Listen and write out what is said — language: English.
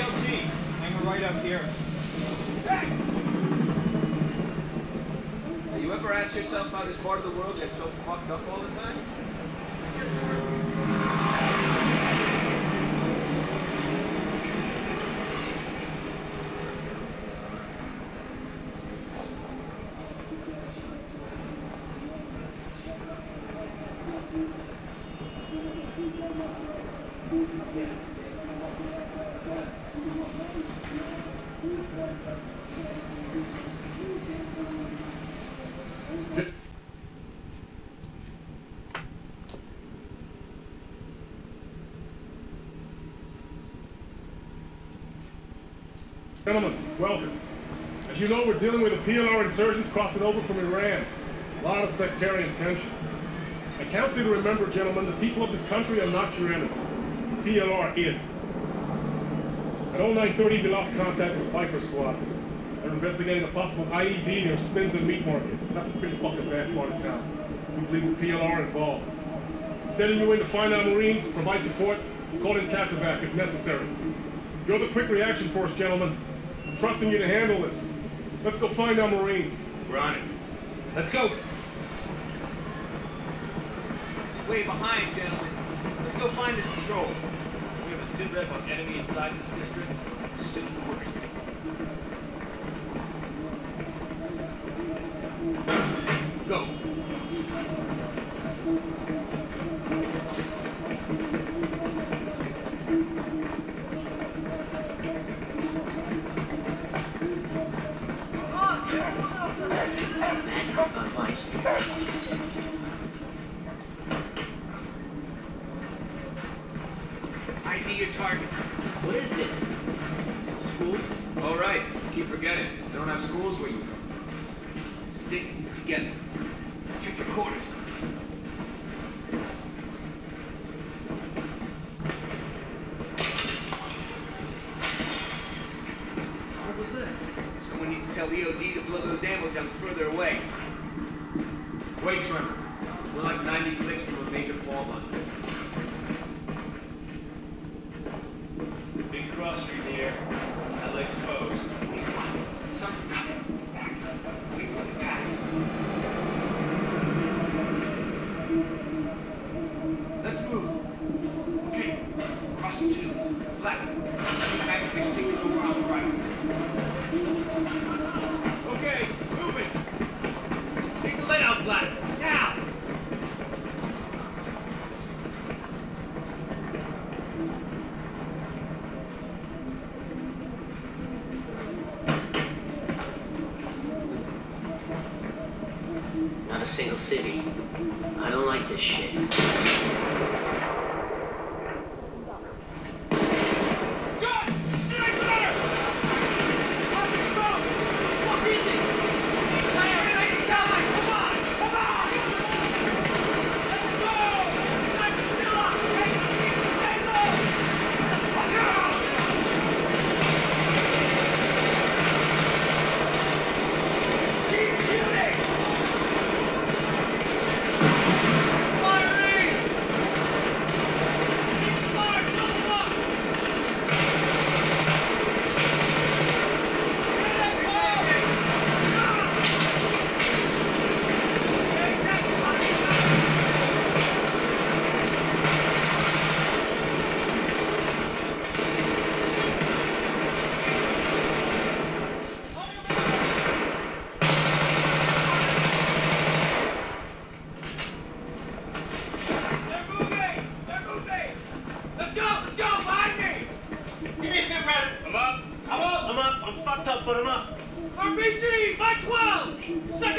ELT. Hang right up here. Have you ever ask yourself how this part of the world gets so fucked up all the time? Gentlemen, welcome. As you know, we're dealing with the PLR insurgents crossing over from Iran. A lot of sectarian tension. I counsel you to remember, gentlemen, the people of this country are not your enemy. PLR is. At 0930, we lost contact with Viper Squad. They're investigating a possible IED near Spins and Meat Market. That's a pretty fucking bad part of town. We believe PLR involved. Sending you in to find our Marines, provide support, call in CASEVAC if necessary. You're the quick reaction force, gentlemen. I'm trusting you to handle this. Let's go find our Marines. We're on it. Let's go. Way behind, gentlemen. Let's go find this patrol. Have a sit rep on enemy inside this district. Soon worst. Go. ID your target. What is this? School? All right. it. They don't have schools where you come. Stick together. Check your quarters. What was that? Someone needs to tell EOD to blow those ammo dumps further away. Wait, Trevor. We're like 90 clicks from a major fault line. The right. Okay, moving. Take the out, Black. Now! Not a single city. I don't like this shit. I'm up. RPG! 512! Second floor!